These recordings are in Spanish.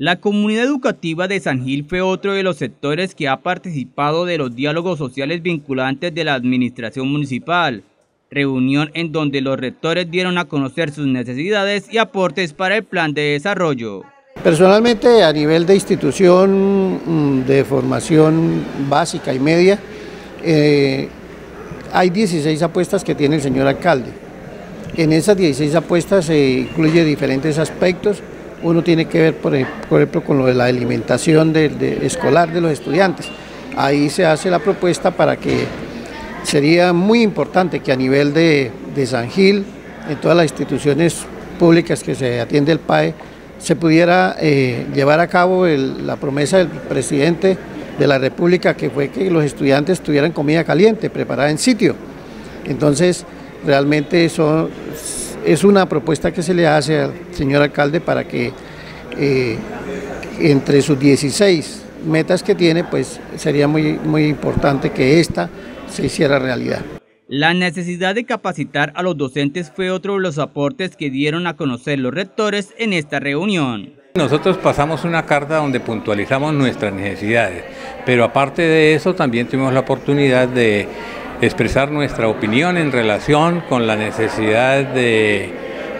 La comunidad educativa de San Gil fue otro de los sectores que ha participado de los diálogos sociales vinculantes de la administración municipal, reunión en donde los rectores dieron a conocer sus necesidades y aportes para el plan de desarrollo. Personalmente, a nivel de institución mm, de formación básica y media, eh, hay 16 apuestas que tiene el señor alcalde. En esas 16 apuestas se incluye diferentes aspectos, uno tiene que ver, por ejemplo, con lo de la alimentación escolar de los estudiantes. Ahí se hace la propuesta para que sería muy importante que a nivel de, San Gil, en todas las instituciones públicas que se atiende el PAE, se pudiera eh, llevar a cabo la promesa del presidente de la República, que fue que los estudiantes tuvieran comida caliente, preparada en sitio. Entonces, realmente eso es una propuesta que se le hace al señor alcalde para que eh, entre sus 16 metas que tiene, pues sería muy, muy importante que esta se hiciera realidad. La necesidad de capacitar a los docentes fue otro de los aportes que dieron a conocer los rectores en esta reunión. Nosotros pasamos una carta donde puntualizamos nuestras necesidades, pero aparte de eso también tuvimos la oportunidad de expresar nuestra opinión en relación con la necesidad de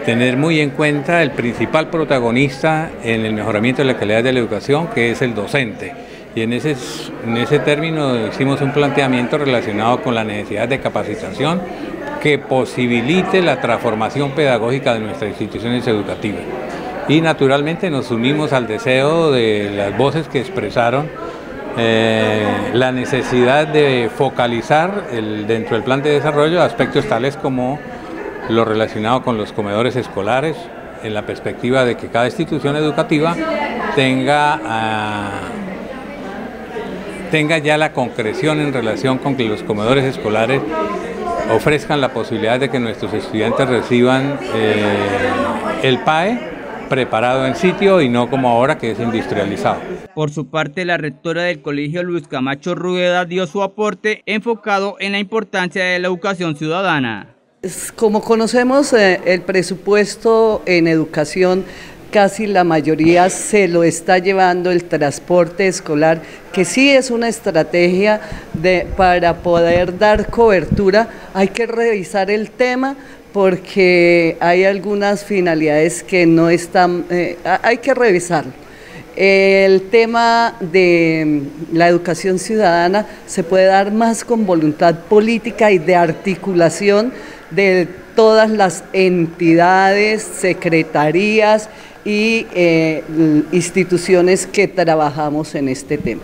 tener muy en cuenta el principal protagonista en el mejoramiento de la calidad de la educación, que es el docente. Y en ese, en ese término hicimos un planteamiento relacionado con la necesidad de capacitación que posibilite la transformación pedagógica de nuestras instituciones educativas. Y naturalmente nos unimos al deseo de las voces que expresaron eh, la necesidad de focalizar dentro del plan de desarrollo aspectos tales como lo relacionado con los comedores escolares, en la perspectiva de que cada institución educativa tenga, ah, tenga ya la concreción en relación con que los comedores escolares ofrezcan la posibilidad de que nuestros estudiantes reciban eh, el PAE preparado en sitio y no como ahora que es industrializado. Por su parte, la rectora del colegio Luis Camacho Rueda dio su aporte enfocado en la importancia de la educación ciudadana. Como conocemos, eh, el presupuesto en educación casi la mayoría se lo está llevando el transporte escolar, que sí es una estrategia de, para poder dar cobertura. Hay que revisar el tema porque hay algunas finalidades que no están, eh, hay que revisarlo. El tema de la educación ciudadana se puede dar más con voluntad política y de articulación de todas las entidades, secretarías y eh, instituciones que trabajamos en este tema.